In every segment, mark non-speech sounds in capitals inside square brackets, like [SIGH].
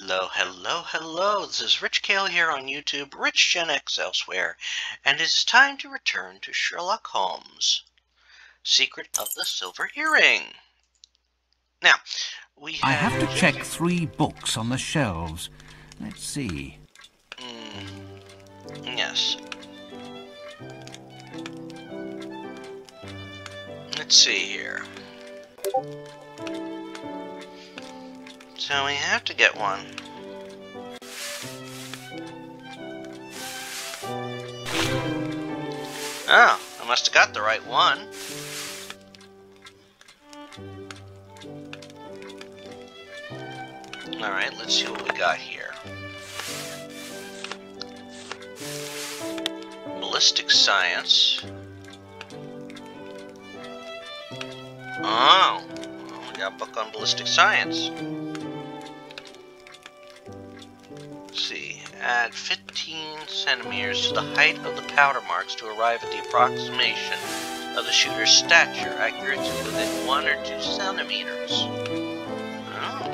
Hello, hello, hello. This is Rich Cale here on YouTube, Rich Gen X elsewhere, and it's time to return to Sherlock Holmes, Secret of the Silver Earring. Now, we have... I have to check three books on the shelves. Let's see. Mm, yes. Let's see here. So we have to get one. Oh, I must have got the right one. Alright, let's see what we got here. Ballistic science. Oh, we got a book on ballistic science. Let's see, add 15 centimeters to the height of the powder marks to arrive at the approximation of the shooter's stature, accurate to within 1 or 2 centimeters. Oh.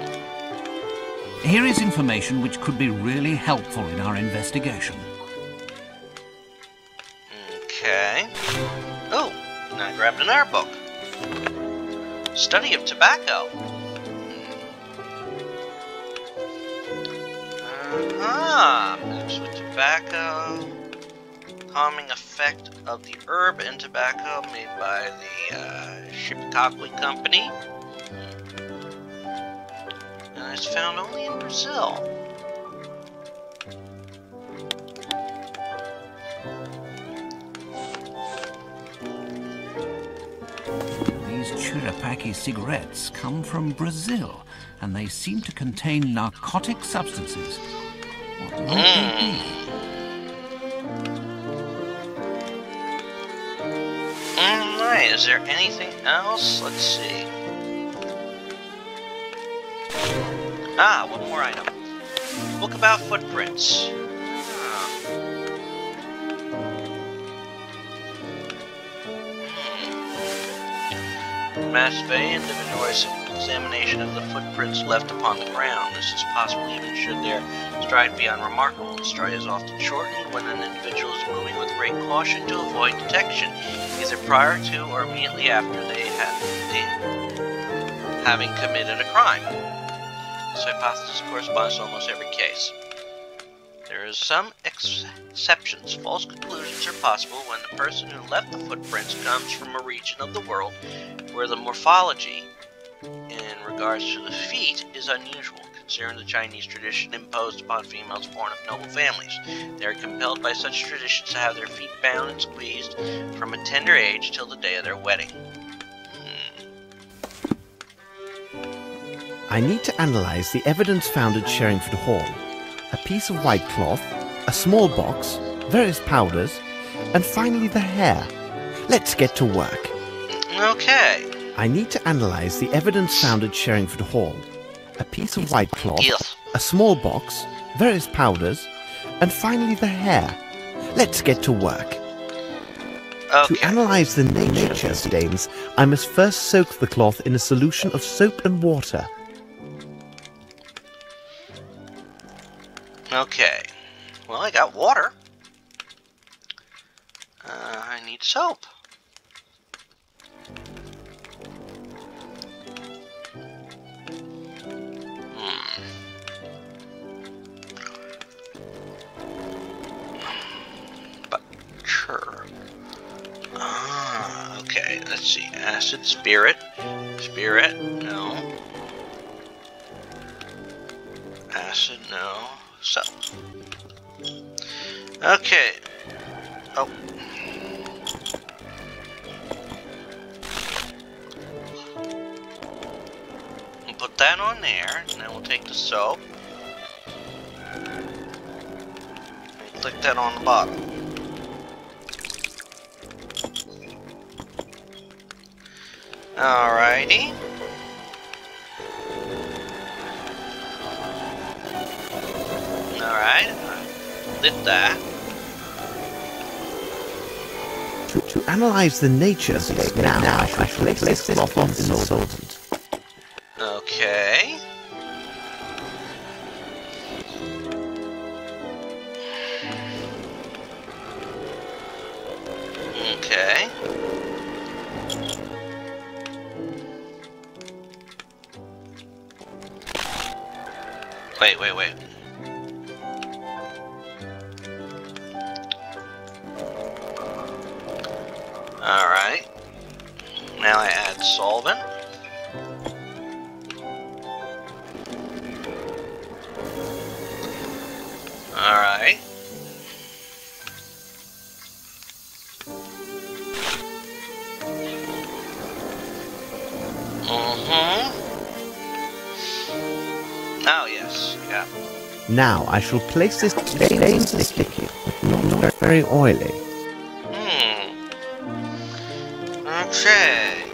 Here is information which could be really helpful in our investigation. Okay. Oh, and I grabbed another book. Study of tobacco. Ah, with tobacco. Calming effect of the herb and tobacco made by the uh, Company. And it's found only in Brazil. These Chirapaki cigarettes come from Brazil, and they seem to contain narcotic substances. Alright, is there anything else? Let's see. Ah, one more item. Book about footprints. Hmm. Massively individualized examination of the footprints left upon the ground. This is possible even should their stride be unremarkable. The stride is often shortened when an individual is moving with great caution to avoid detection, either prior to or immediately after they have having committed a crime. This hypothesis corresponds to almost every case. There is some ex exceptions. False conclusions are possible when the person who left the footprints comes from a region of the world where the morphology in regards to the feet is unusual, considering the Chinese tradition imposed upon females born of noble families. They are compelled by such traditions to have their feet bound and squeezed from a tender age till the day of their wedding. Hmm. I need to analyze the evidence found at Sherringford Hall. A piece of white cloth, a small box, various powders, and finally the hair. Let's get to work. Okay. I need to analyze the evidence found at Sherringford Hall. A piece of white cloth, Yes. a small box, various powders, and finally the hair. Let's get to work. To analyze the nature of stains, I must first soak the cloth in a solution of soap and water. Okay. Well, I got water. Uh, I need soap. Let's see. Acid, spirit, spirit. No. Acid, no. So. Okay. Oh. We'll put that on there, and then we'll take the soap. And click that on the bottom. Alrighty. Alright. Lit that. To, to analyze the nature of these now, now I shall place this cloth in the solvent. Okay. Wait, wait, wait. Alright. Now I add solvent. Alright. Mm-hmm. Now I shall place this stainless liquid, not very oily. Hmm. Okay.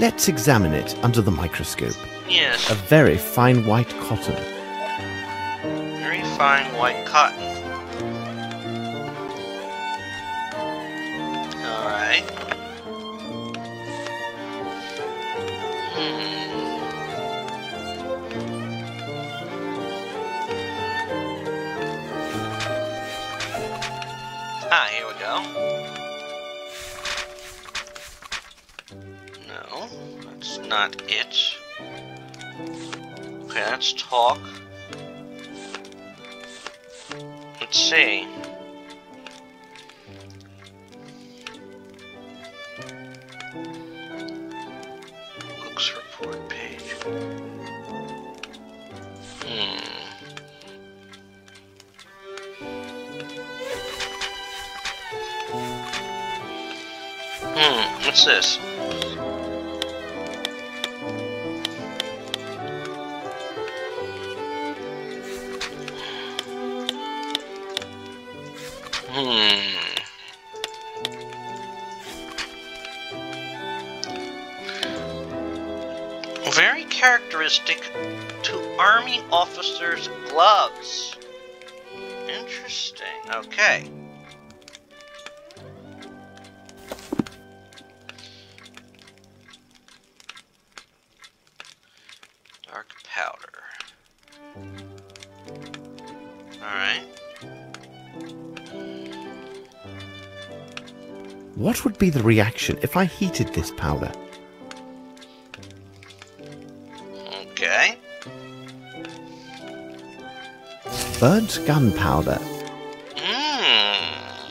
Let's examine it under the microscope. Yes. A very fine white cotton. Very fine white cotton. Not it. Okay, let's talk. Let's see. Books report page. Hmm. Hmm, what's this? Characteristic to army officers' gloves. Interesting. Okay. Dark powder. Alright. What would be the reaction if I heated this powder? Burnt gunpowder. Mmm.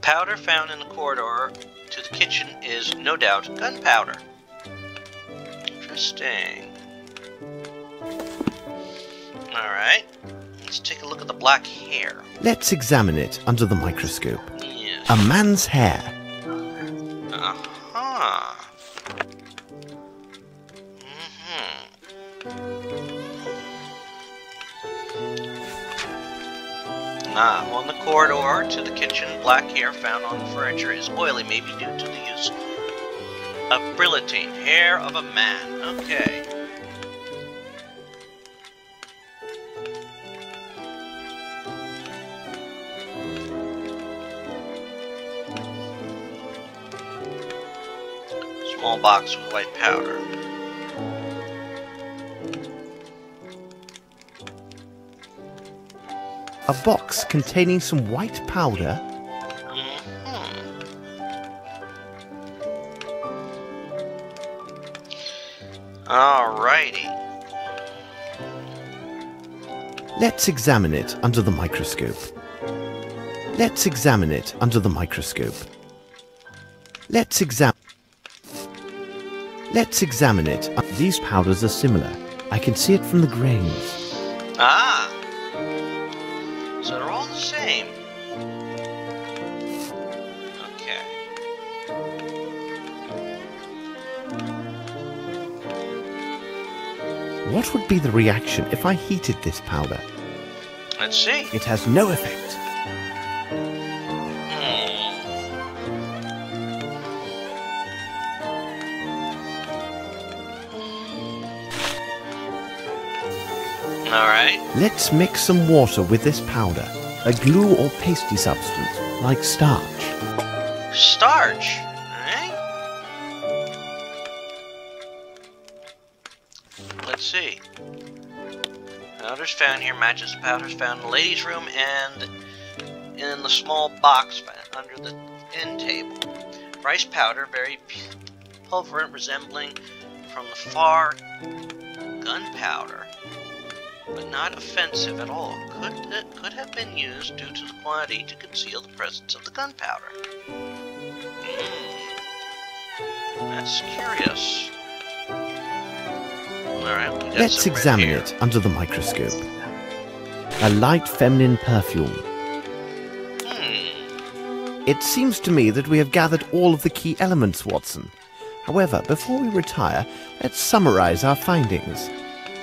Powder found in the corridor to the kitchen is no doubt gunpowder. Interesting. Alright. Let's take a look at the black hair. Let's examine it under the microscope. Yes. A man's hair. Corridor to the kitchen, black hair found on the furniture is oily, maybe due to the use of brilliantine. Hair of a man. Okay. Small box with white powder. A box containing some white powder. Mhm. Alrighty. Let's examine it under the microscope. Let's examine it under the microscope. Let's examine. Let's examine it. These powders are similar. I can see it from the grains. Ah! So they're all the same. Okay. What would be the reaction if I heated this powder? Let's see. It has no effect. Let's mix some water with this powder. A glue or pasty substance, like starch. Starch. Alright. Let's see. Powders found here matches the powders found in the ladies' room and in the small box under the end table. Rice powder, very p- pulverant, resembling from the far gunpowder, but not offensive at all. Could it could have been used due to the quantity to conceal the presence of the gunpowder. Hmm. That's curious. Alright, we got Let's examine here. it under the microscope. A light feminine perfume. Hmm. It seems to me that we have gathered all of the key elements, Watson. However, before we retire, let's summarize our findings.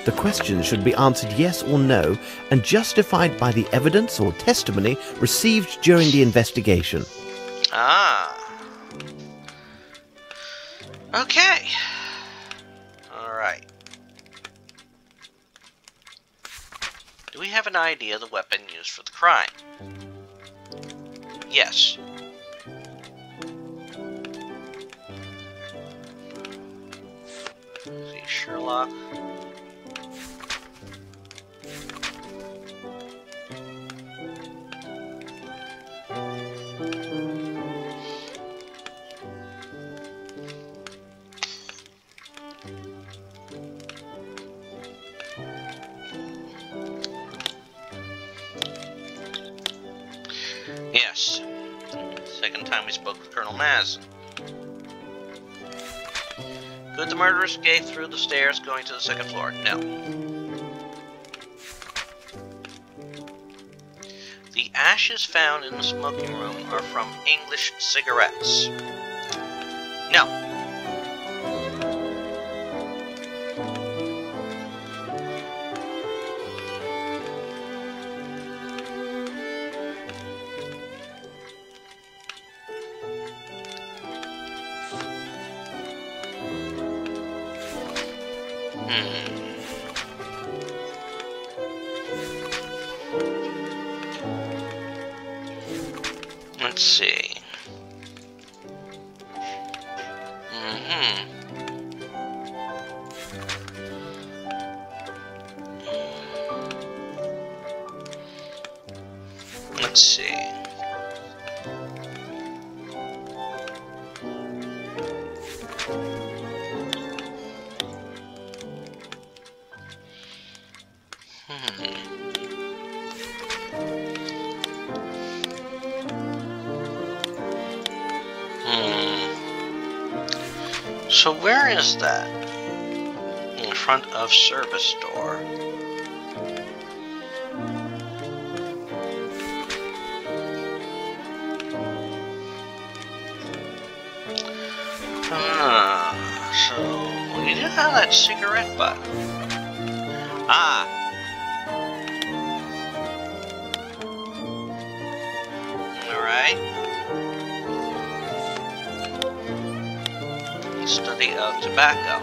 The questions should be answered yes or no and justified by the evidence or testimony received during the investigation. Ah. Okay. Alright. Do we have an idea of the weapon used for the crime? Yes. See, Sherlock. Yes. Second time we spoke with Colonel Maz. Could the murderer escape through the stairs going to the second floor? No. The ashes found in the smoking room are from English cigarettes. So where is that? In front of service door. Ah, so we do have that cigarette butt. Of tobacco.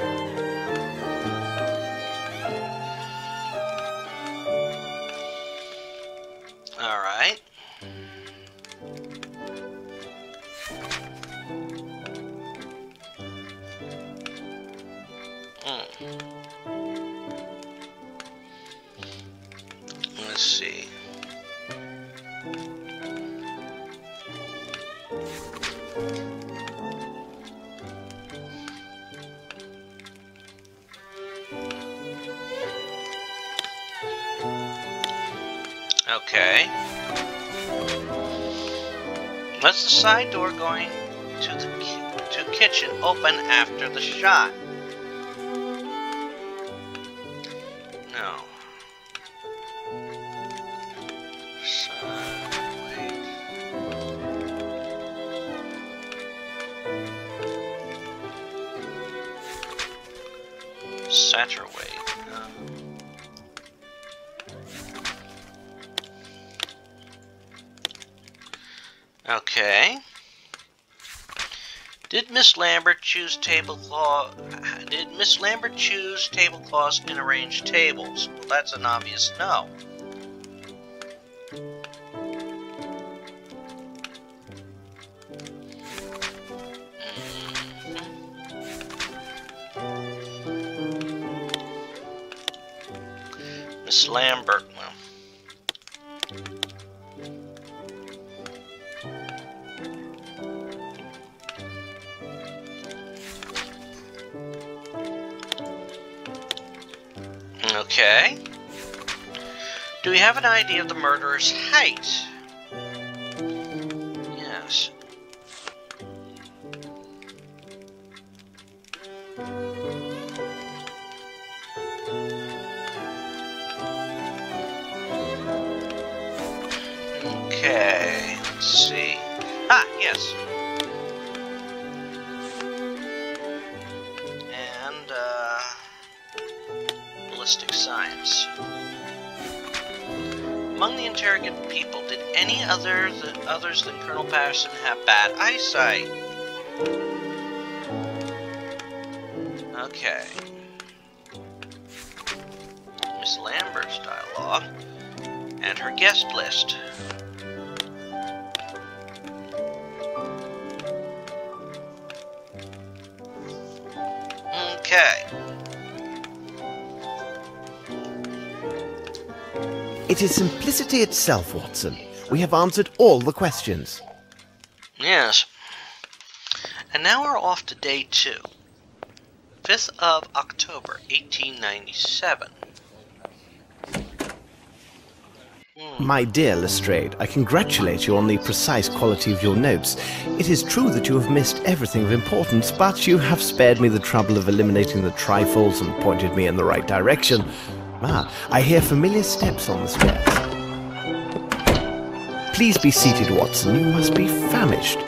Alright. Hmm. Let's see. Okay. Let's the side door going to the to kitchen open after the shot. Choose tablecloth? Did Miss Lambert choose tablecloths and arrange tables? Well, that's an obvious no. Hmm. Miss Lambert. Okay. Do we have an idea of the murderer's height? Among the interrogated people, did any other th others than Colonel Patterson have bad eyesight? Okay. Miss Lambert's dialogue and her guest list. Okay. It is simplicity itself, Watson. We have answered all the questions. Yes. And now we're off to day two. 5th of October, 1897. Hmm. My dear Lestrade, I congratulate you on the precise quality of your notes. It is true that you have missed everything of importance, but you have spared me the trouble of eliminating the trifles and pointed me in the right direction. Ah, I hear familiar steps on the stairs. Please be seated, Watson. You must be famished.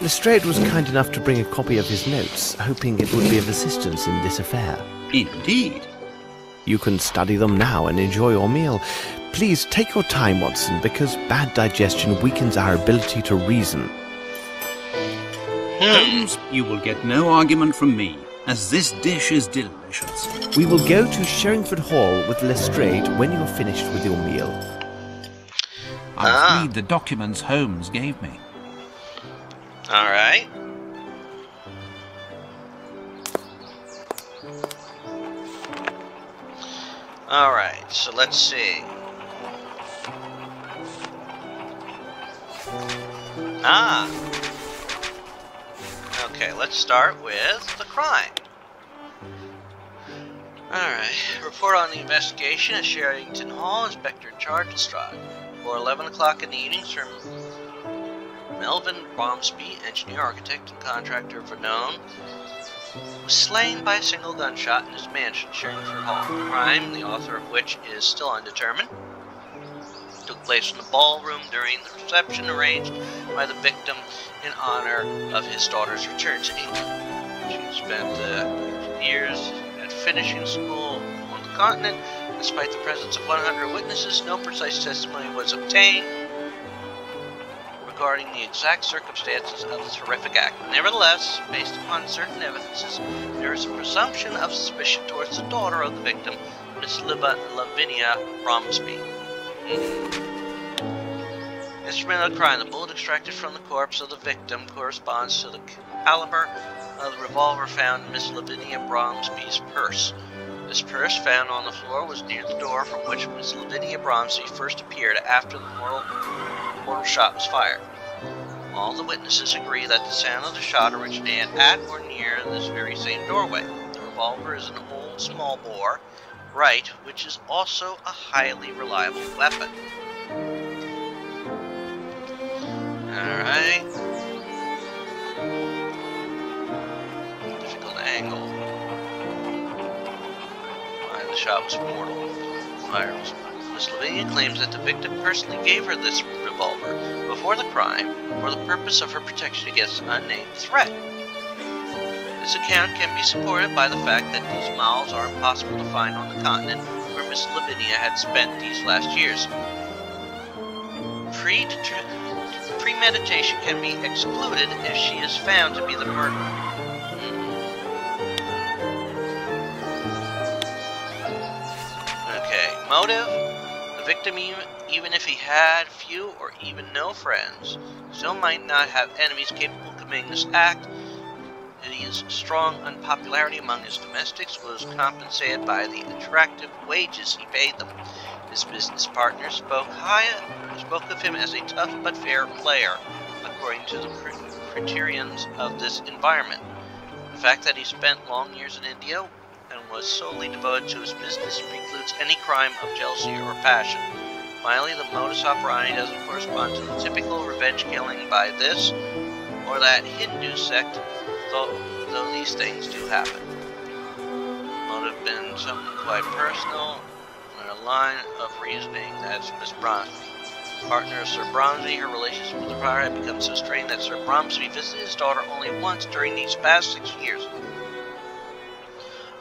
Lestrade was kind enough to bring a copy of his notes, hoping it would be of assistance in this affair. Indeed. You can study them now and enjoy your meal. Please take your time, Watson, because bad digestion weakens our ability to reason. Holmes, you will get no argument from me, as this dish is delicious. We will go to Sherringford Hall with Lestrade when you are finished with your meal. I'll Ah. read the documents Holmes gave me. Alright. Alright, so let's see. Ah! Okay, let's start with the crime. Alright, report on the investigation at Sherringford Hall, Inspector in charge Lestrade. For 11 o'clock in the evening, Sir Melvin Bromsby, engineer, architect, and contractor of renown, was slain by a single gunshot in his mansion, Sherringford Hall. The crime, the author of which is still undetermined, took place in the ballroom during the reception arranged by the victim in honor of his daughter's return to England. She spent uh, years at finishing school on the continent. Despite the presence of 100 witnesses, no precise testimony was obtained regarding the exact circumstances of this horrific act. Nevertheless, based upon certain evidences, there is a presumption of suspicion towards the daughter of the victim, Miss Liva Lavinia Bromsby. Instrument of crime. The bullet extracted from the corpse of the victim corresponds to the caliber of the revolver found in Miss Lavinia Bromsby's purse. This purse found on the floor was near the door from which Miss Lavinia Bromsby first appeared after the mortal, mortal shot was fired. All the witnesses agree that the sound of the shot originated at or near this very same doorway. The revolver is an old small bore, right, which is also a highly reliable weapon. Alright. Difficult angle. The shot was mortal. Miss Lavinia claims that the victim personally gave her this revolver before the crime for the purpose of her protection against an unnamed threat. This account can be supported by the fact that these mouths are impossible to find on the continent where Miss Lavinia had spent these last years. Premeditation can be excluded if she is found to be the murderer. Okay, motive. The victim, even if he had few or even no friends, still might not have enemies capable of committing this act. His strong unpopularity among his domestics was compensated by the attractive wages he paid them. His business partner spoke high, spoke of him as a tough but fair player, according to the cri- criterions of this environment. The fact that he spent long years in India and was solely devoted to his business precludes any crime of jealousy or passion. Finally, the modus operandi doesn't correspond to the typical revenge killing by this or that Hindu sect, though, though these things do happen. Might have been something quite personal, and a line of reasoning that's Miss Bromsby. Partner of Sir Bromsby, her relationship with the prior had become so strained that Sir Bromsby visited his daughter only once during these past six years.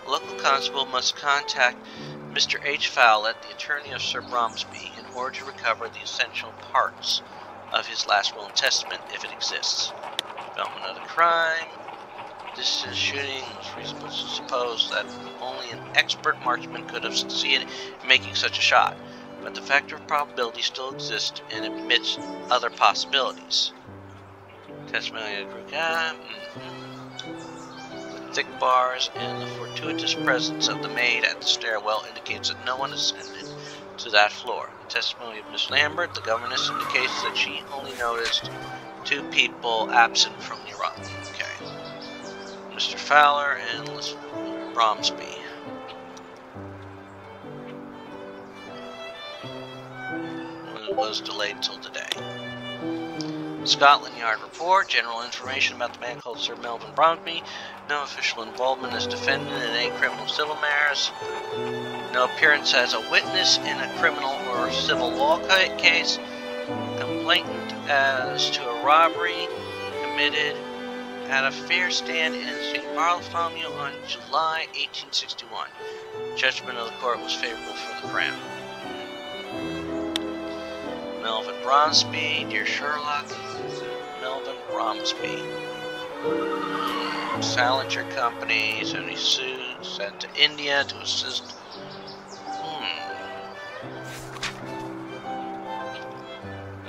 A local constable must contact Mr. H. Fowlett, the attorney of Sir Bromsby, in order to recover the essential parts of his last will and testament, if it exists. Development of the crime. Distance shooting was reasonable to suppose that only an expert marksman could have succeeded in making such a shot, but the factor of probability still exists and admits other possibilities. Testimony of the The thick bars and the fortuitous presence of the maid at the stairwell indicates that no one ascended to that floor. The testimony of Miss Lambert, the governess, indicates that she only noticed two people absent from. Mr. Fowler and Bromsby. It was delayed until today. Scotland Yard report. General information about the man called Sir Melvin Bromsby. No official involvement as defendant in any criminal civil matters. No appearance as a witness in a criminal or civil law case. Complainant as to a robbery committed at a fair stand in St. Bartholomew on July 1861. Judgment of the court was favorable for the crown. Melvin Bromsby, dear Sherlock. Melvin Bromsby. Salinger Company, so he sued, sent to India to assist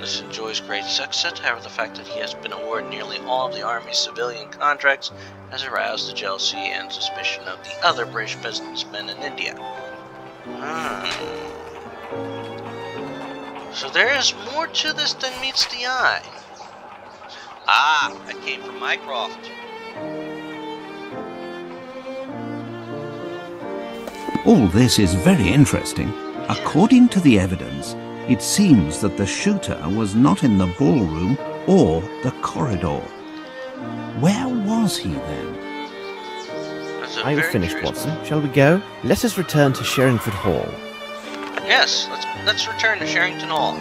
Enjoys great success, however the fact that he has been awarded nearly all of the Army's civilian contracts has aroused the jealousy and suspicion of the other British businessmen in India. Hmm. So there is more to this than meets the eye. Ah, that came from Mycroft. All this is very interesting. According to the evidence, it seems that the shooter was not in the ballroom or the corridor. Where was he then? Are you finished, Watson? Shall we go? Let us return to Sherringford Hall. Yes, let's let's return to Sherringford Hall.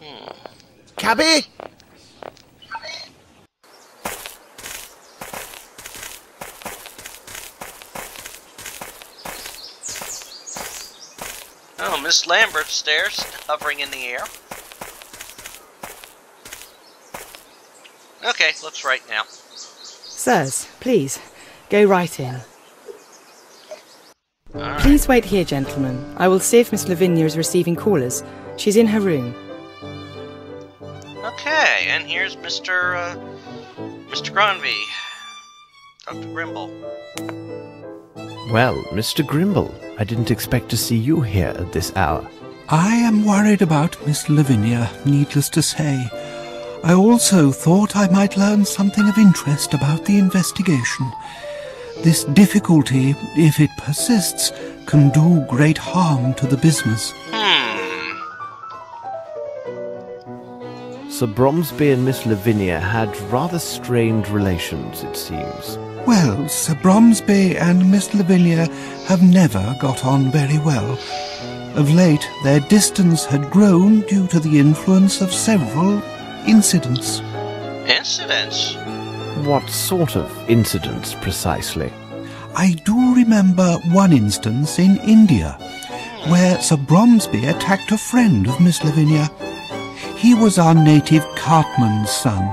Hmm. Cabby! Miss Lambert stairs, hovering in the air. Okay, looks right now. Sirs, please, go right in. Right. Please wait here, gentlemen. I will see if Miss Lavinia is receiving callers. She's in her room. Okay, and here's Mr. Uh, Mr. Granby. Dr. Grimble. Well, Mr. Grimble, I didn't expect to see you here at this hour. I am worried about Miss Lavinia, needless to say. I also thought I might learn something of interest about the investigation. This difficulty, if it persists, can do great harm to the business. Hmm. Sir Bromsby and Miss Lavinia had rather strained relations, it seems. Well, Sir Bromsby and Miss Lavinia have never got on very well. Of late, their distance had grown due to the influence of several incidents. Incidents? What sort of incidents, precisely? I do remember one instance in India, where Sir Bromsby attacked a friend of Miss Lavinia. He was our native cartman's son,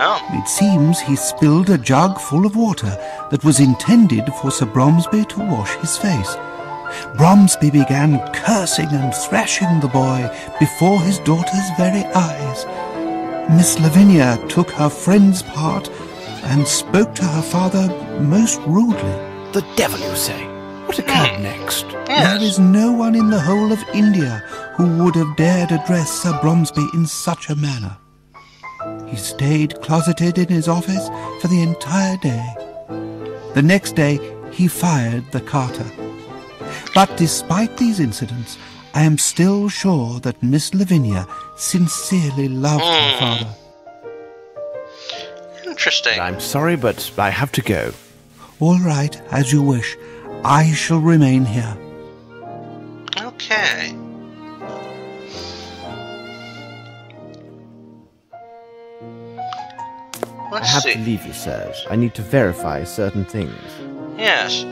Oh. It seems he spilled a jug full of water that was intended for Sir Bromsby to wash his face. Bromsby began cursing and thrashing the boy before his daughter's very eyes. Miss Lavinia took her friend's part and spoke to her father most rudely. The devil, you say? What occurred hmm. next? Yes. There is no one in the whole of India who would have dared address Sir Bromsby in such a manner. He stayed closeted in his office for the entire day. The next day, he fired the carter. But despite these incidents, I am still sure that Miss Lavinia sincerely loved her Hmm. father. Interesting. I'm sorry, but I have to go. All right, as you wish. I shall remain here. Okay. I Let's have see. to leave you, sirs. I need to verify certain things. Yes.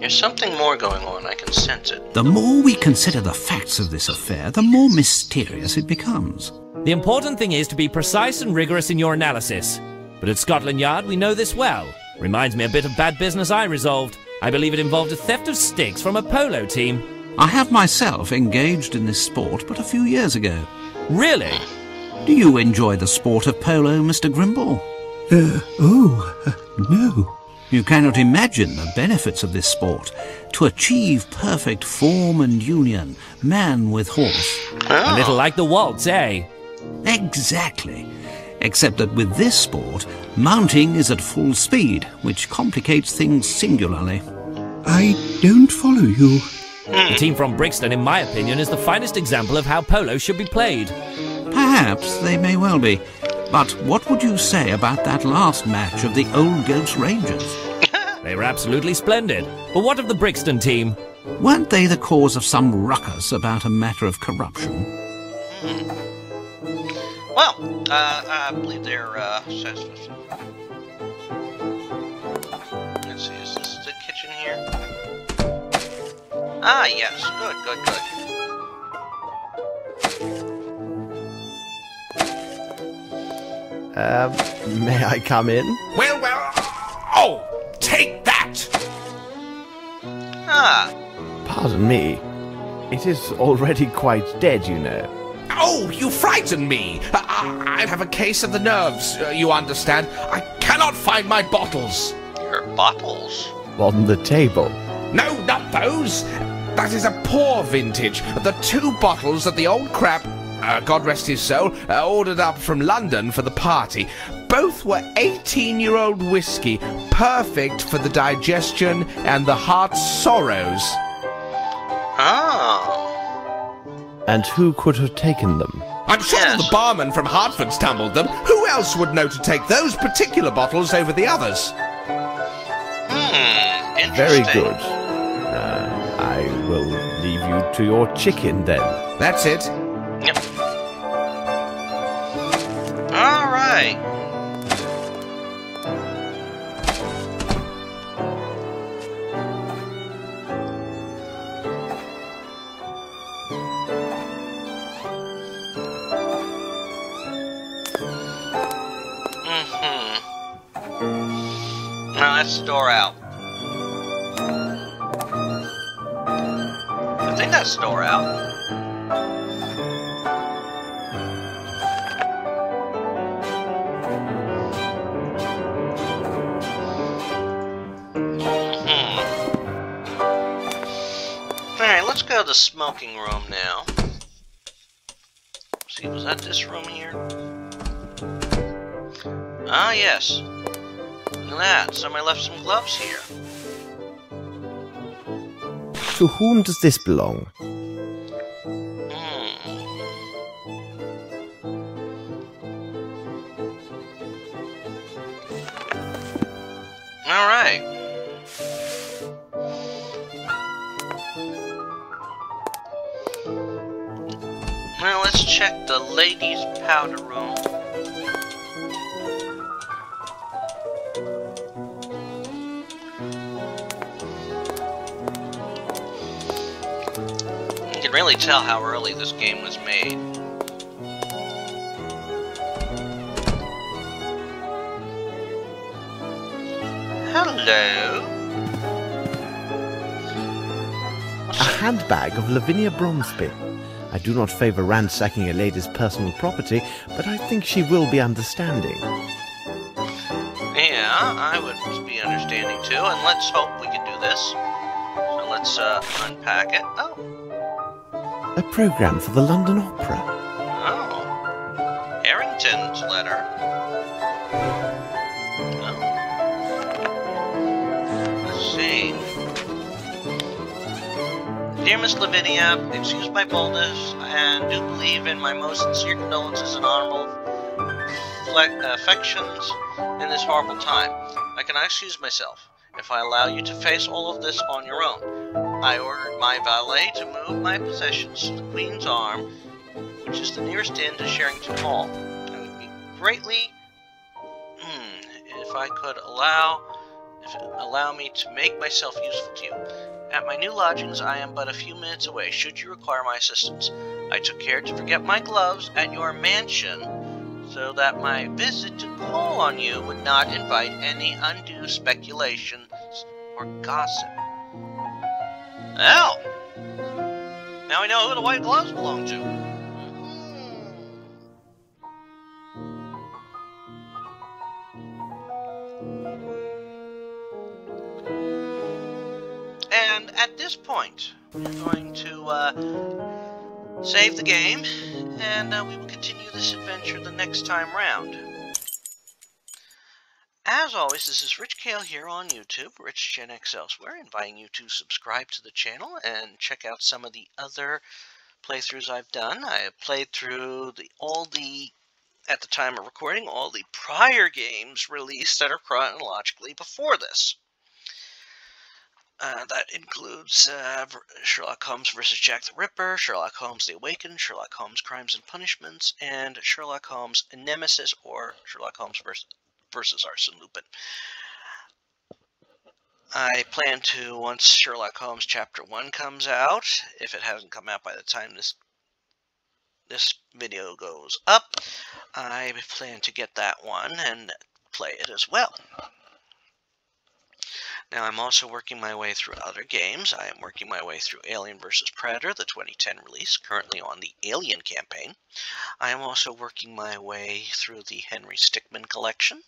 There's something more going on. I can sense it. The more we consider the facts of this affair, the more mysterious it becomes. The important thing is to be precise and rigorous in your analysis. But at Scotland Yard, we know this well. Reminds me a bit of bad business I resolved. I believe it involved a theft of sticks from a polo team. I have myself engaged in this sport but a few years ago. Really? Do you enjoy the sport of polo, Mr. Grimble? Uh, oh, uh, [LAUGHS] no. You cannot imagine the benefits of this sport. To achieve perfect form and union, man with horse. A little like the waltz, eh? Exactly. Except that with this sport, mounting is at full speed, which complicates things singularly. I don't follow you. The team from Brixton, in my opinion, is the finest example of how polo should be played. Perhaps they may well be. But what would you say about that last match of the Old Ghost Rangers? [LAUGHS] They were absolutely splendid. But what of the Brixton team? Weren't they the cause of some ruckus about a matter of corruption? Well, uh, I believe they're, uh, says- let's see, is this the kitchen here? Ah, yes, good, good, good. Um, may I come in? Well, well. Oh, take that! Ah, Pardon me. It is already quite dead, you know. Oh, you frighten me! I, I have a case of the nerves, uh, you understand. I cannot find my bottles. your bottles. On the table. No, not those! That is a poor vintage. The two bottles that the old crap, uh, God rest his soul, uh, ordered up from London for the party. Both were 18 year old whiskey, perfect for the digestion and the heart's sorrows. Oh. And who could have taken them? I'm sure Yes. the barman from Hartford stumbled them. Who else would know to take those particular bottles over the others? Hmm, interesting. Very good. I will leave you to your chicken then. That's it. Yep. All right. Mm-hmm. Now that's the door out. The door out. Hmm. Let's go to the smoking room now. see, was that this room here? Ah, yes. Look at that. Somebody left some gloves here. To whom does this belong? Hmm. Alright. Now let's check the ladies' powder room. Really tell how early this game was made. Hello. A handbag of Lavinia Bromsby. I do not favour ransacking a lady's personal property, but I think she will be understanding. Yeah, I would be understanding too, and let's hope we can do this. So let's uh, unpack it. Oh, A program for the London Opera. Oh. Harrington's letter. Oh. Let's see. Dear Miss Lavinia, excuse my boldness, and do believe in my most sincere condolences and honorable fle- uh, affections in this horrible time. I cannot excuse myself if I allow you to face all of this on your own. I ordered my valet to move my possessions to the Queen's Arm, which is the nearest inn to Sherringford Hall. I would be greatly hmm, if I could allow if allow me to make myself useful to you. At my new lodgings, I am but a few minutes away, should you require my assistance. I took care to forget my gloves at your mansion, so that my visit to call on you would not invite any undue speculations or gossip. Well, now we know who the white gloves belong to. And at this point, we're going to uh, save the game, and uh, we will continue this adventure the next time round. As always, this is Rich Cale here on YouTube, Rich Gen X Elsewhere, inviting you to subscribe to the channel and check out some of the other playthroughs I've done. I have played through the all the, at the time of recording, all the prior games released that are chronologically before this. Uh, that includes uh, Sherlock Holmes vs. Jack the Ripper, Sherlock Holmes The Awakened, Sherlock Holmes Crimes and Punishments, and Sherlock Holmes Nemesis or Sherlock Holmes vs. versus Arsene Lupin. I plan to, once Sherlock Holmes Chapter 1 comes out, if it hasn't come out by the time this this video goes up, I plan to get that one and play it as well. Now I'm also working my way through other games. I am working my way through Alien vs. Predator, the 2010 release, currently on the Alien campaign. I am also working my way through the Henry Stickmin collection.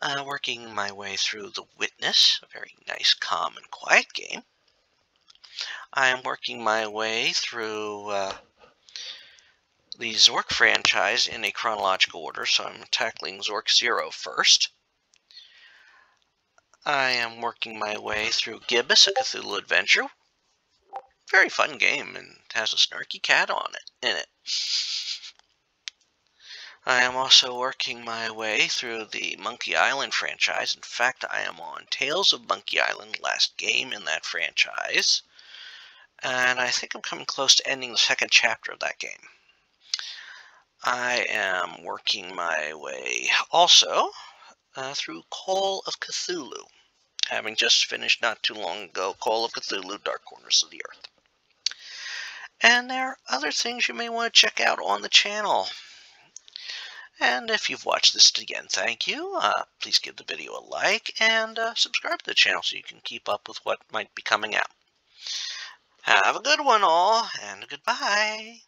Uh, working my way through The Witness, a very nice, calm, and quiet game. I am working my way through uh, the Zork franchise in a chronological order, so I'm tackling Zork Zero first. I am working my way through Gibbous, a Cthulhu adventure. Very fun game and has a snarky cat on it in it. I am also working my way through the Monkey Island franchise. In fact, I am on Tales of Monkey Island, last game in that franchise. And I think I'm coming close to ending the second chapter of that game. I am working my way also uh, through Call of Cthulhu, having just finished not too long ago Call of Cthulhu Dark Corners of the Earth. And there are other things you may want to check out on the channel. And if you've watched this again, thank you. Uh, please give the video a like and uh, subscribe to the channel so you can keep up with what might be coming out. Have a good one all, and goodbye.